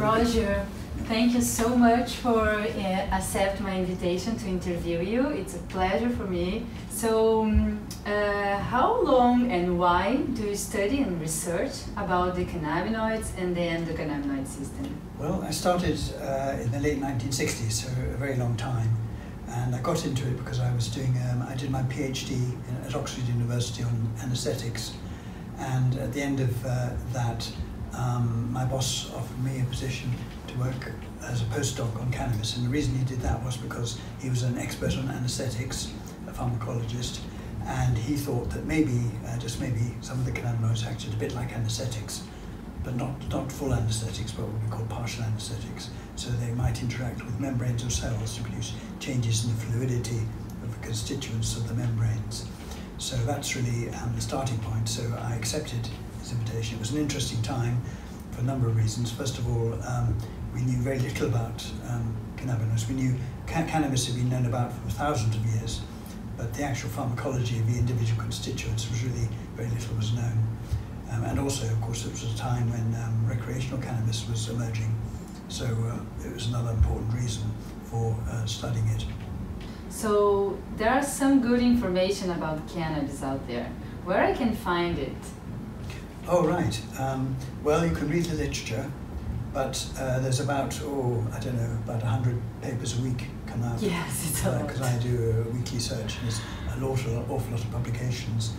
Roger, thank you so much for uh, accept my invitation to interview you. It's a pleasure for me. So, um, uh, how long and why do you study and research about the cannabinoids and the endocannabinoid system? Well, I started uh, in the late 1960s, so a very long time. And I got into it because I was doing, um, I did my PhD at Oxford University on anaesthetics. And at the end of uh, that, um, my boss offered me a position to work as a postdoc on cannabis. And the reason he did that was because he was an expert on anaesthetics, a pharmacologist, and he thought that maybe, uh, just maybe, some of the cannabinoids acted a bit like anaesthetics, but not, not full anaesthetics, but what we call partial anaesthetics. So they might interact with membranes of cells to produce changes in the fluidity of the constituents of the membranes. So that's really um, the starting point. So I accepted It was an interesting time for a number of reasons. First of all, um, we knew very little about um, cannabinoids. We knew ca cannabis had been known about for thousands of years, but the actual pharmacology of the individual constituents was really very little was known. Um, and also, of course, it was a time when um, recreational cannabis was emerging, so uh, it was another important reason for uh, studying it. So there are some good information about cannabis out there. Where I can find it? Oh, right. Um, well, you can read the literature, but uh, there's about, oh, I don't know, about 100 papers a week come out. Yes, it's a lot. Because I do a weekly search, and there's an awful, awful lot of publications,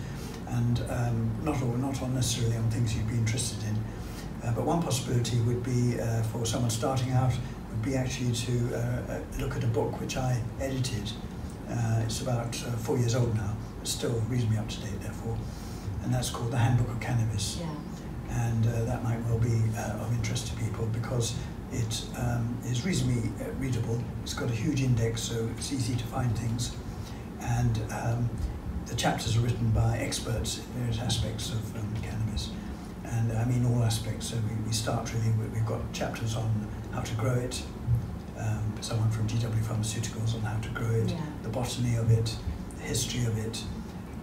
and um, not, all, not all necessarily on things you'd be interested in. Uh, but one possibility would be uh, for someone starting out would be actually to uh, uh look at a book which I edited. Uh, it's about uh, four years old now, but still reasonably up to date, therefore and that's called the Handbook of Cannabis. Yeah. And uh, that might well be uh, of interest to people because it um, is reasonably uh, readable. It's got a huge index, so it's easy to find things. And um, the chapters are written by experts in various aspects of um, cannabis. And I mean all aspects. So we, we start really, we've got chapters on how to grow it, um, someone from GW Pharmaceuticals on how to grow it, yeah. the botany of it, the history of it,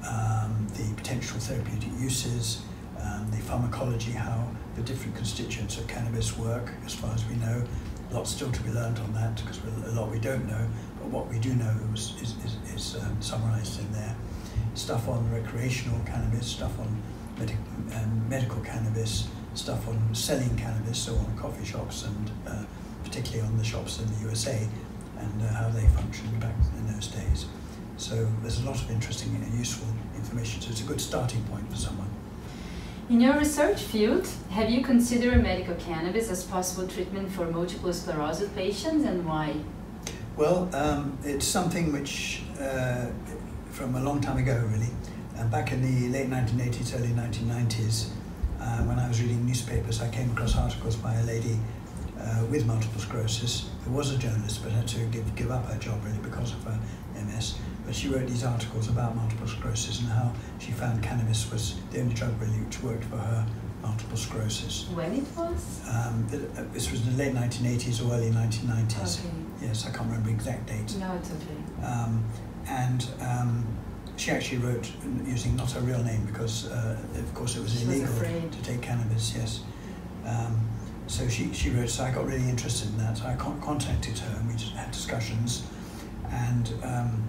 um, the potential therapeutic uses, um, the pharmacology, how the different constituents of cannabis work, as far as we know. Lots still to be learned on that because a lot we don't know, but what we do know is, is, is, is um, summarized in there. Stuff on recreational cannabis, stuff on medic, um, medical cannabis, stuff on selling cannabis, so on coffee shops and uh, particularly on the shops in the USA and uh, how they functioned back in those days. So there's a lot of interesting and useful information, so it's a good starting point for someone. In your research field, have you considered medical cannabis as possible treatment for multiple sclerosis patients and why? Well, um, it's something which, uh, from a long time ago really, and back in the late 1980s, early 1990s, uh, when I was reading newspapers, I came across articles by a lady uh, with multiple sclerosis who was a journalist but had to give, give up her job really because of her MS. But she wrote these articles about multiple sclerosis and how she found cannabis was the only drug really which worked for her multiple sclerosis. When it was? Um, uh, this was in the late 1980s or early 1990s. Okay. Yes, I can't remember the exact date. No, it's okay. Um, and um, she actually wrote using not her real name because, uh, of course, it was she illegal was to take cannabis. Yes. Um, so she, she wrote, so I got really interested in that. So I con contacted her and we just had discussions. And um,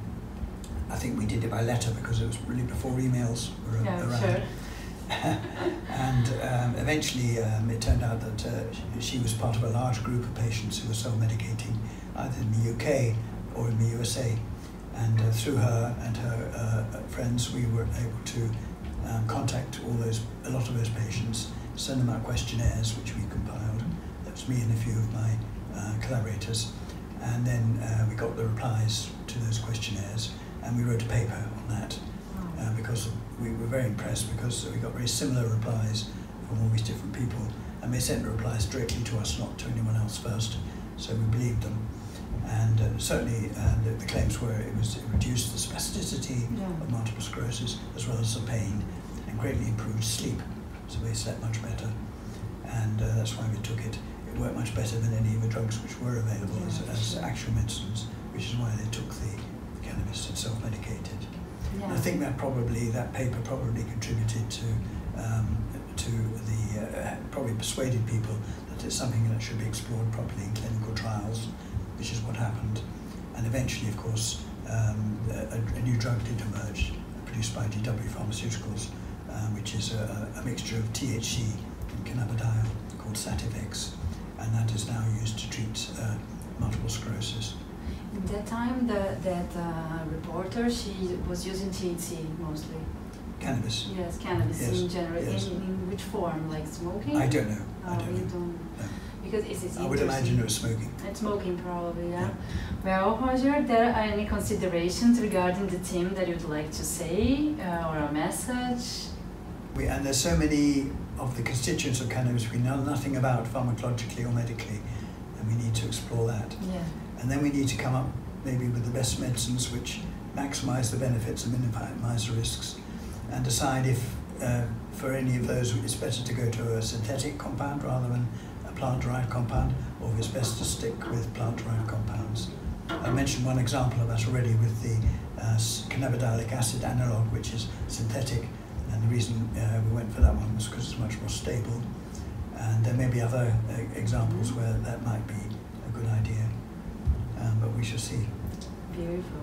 I think we did it by letter because it was really before emails were yeah, around. Sure. and um, eventually um, it turned out that uh, she was part of a large group of patients who were self-medicating either in the UK or in the USA. And uh, through her and her uh, friends, we were able to um, contact all those, a lot of those patients, send them out questionnaires, which we compiled. That was me and a few of my uh, collaborators. And then uh, we got the replies to those questionnaires and we wrote a paper on that uh, because we were very impressed because we got very similar replies from all these different people and they sent the replies directly to us, not to anyone else first, so we believed them. And uh, certainly uh, the, the, claims were it was it reduced the spasticity yeah. of multiple sclerosis as well as the pain and greatly improved sleep, so they set much better. And uh, that's why we took it. It worked much better than any of the drugs which were available yeah, as, as sure. actual medicines, which is why they took the cannabis and self-medicated. Yeah. I think that probably that paper probably contributed to um, to the uh, probably persuaded people that it's something that should be explored properly in clinical trials, which is what happened. And eventually, of course, um, a, a, new drug did emerge, produced by GW Pharmaceuticals, um, which is a, a, mixture of THC and cannabidiol called Sativex, and that is now used to treat uh, multiple sclerosis. At that time, the, that uh, reporter, she was using THC mostly. Cannabis. Yes, cannabis yes. in general. Yes. In, in which form? Like smoking? I don't know. Oh, I don't you know. don't. No. Because it's, it's I would imagine it was smoking. It's smoking, probably, yeah. yeah. Well, Roger, there are any considerations regarding the team that you'd like to say uh, or a message? We, and there's so many of the constituents of cannabis we know nothing about pharmacologically or medically, and we need to explore that. Yeah. And then we need to come up maybe with the best medicines which maximize the benefits and minimize the risks, and decide if uh, for any of those it's better to go to a synthetic compound rather than a plant-derived compound, or if it's best to stick with plant-derived compounds. I mentioned one example of that already with the uh, cannabidiolic acid analog, which is synthetic, and the reason uh, we went for that one was because it's much more stable. And there may be other uh, examples where that might be a good idea, um, but we shall see. Beautiful.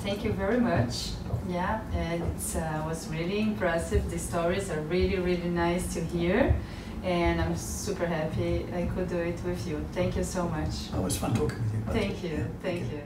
Thank you very much. Yeah, and it uh, was really impressive. The stories are really, really nice to hear. And I'm super happy I could do it with you. Thank you so much. Oh, it was fun talking with you. Thank you. Thank you.